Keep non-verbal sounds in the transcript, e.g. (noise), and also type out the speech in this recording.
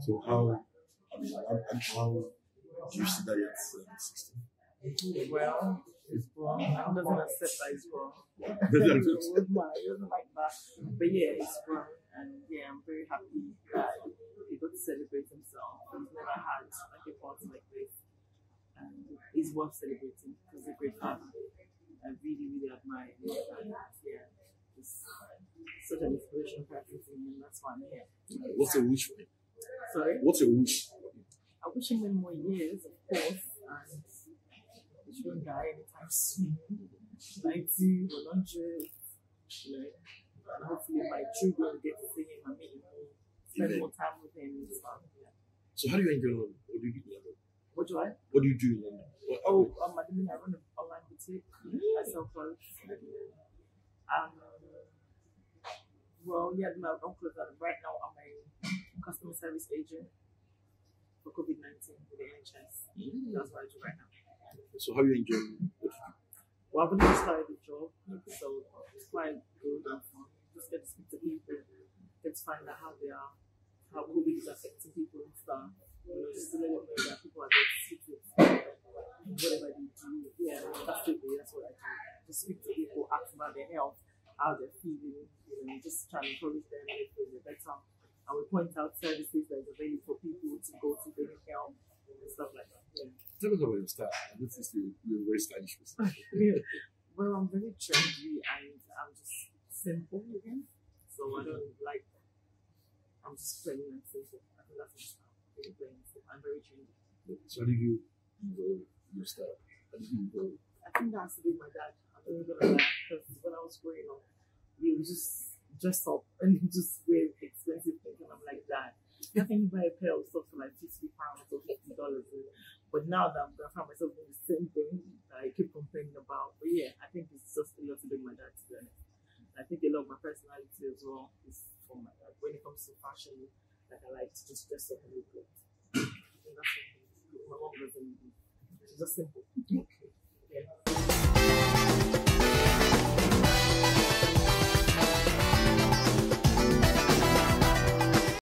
So how, I mean, how, do you see that? Uh, 16? Well, it's wrong. Not gonna accept that it's wrong. Doesn't it wasn't like that. But yeah, it's wrong. And yeah, I'm very happy that he got to celebrate himself. He's never had like a party like this. And it's worth celebrating because he's a great father. I really, really admire him. And yeah, it's such an inspirational person to and that's why I'm here. What's your wish for him? Sorry? What's your wish? I wish him many more years, of course, and he shouldn't die anytime soon. 90, 100, you know. And hopefully my children get to see him and meet him spend Amen. more time with him and stuff. Yeah. So how do you enjoy London? What do you do in London? What do I? What do you do in London? What, Oh, um, at the minute I run an online boutique. I sell clothes. Um, well, yeah, my clothes. And right now, I'm a customer service agent for COVID 19 with the NHS. Mm. That's what I do right now. so how are you enjoying what you do? Well, I've only just started the job, so it's quite good and fun. Just get to speak to people, get to find out how they are, how COVID is affecting people and stuff. You know, just to let them know that people are there to speak with whatever they do. Yeah, that's it. That's what I do. Just speak to people, ask about their health, how they're feeling, you know, just try to encourage them and feel better. And we point out services that is available for people to go to get help and stuff like that. Yeah. Tell us about your style. I noticed you, you're very stylish person. (laughs) Well, I'm very trendy and I'm just simple again. So I don't like, I'm just plain and simple. I think that's my style. Very plain and simple. I'm very trendy. So how do you evolve your style? How do you evolve? I think that has to be my dad. I'm not gonna lie. Uh, because when I was growing up, he would just dress up and (laughs) just wear expensive things. And I'm like, How can you buy a pair of socks for like 50 pounds or $50? Eh, but now that I'm gonna find myself doing the same thing that I keep complaining about. But yeah, I think it's just a lot to do with my dad, to I think a lot of my personality as well is from my dad. When it comes to fashion, like I like to just dress up look (coughs) good. I that's my mom doesn't do. She's just simple.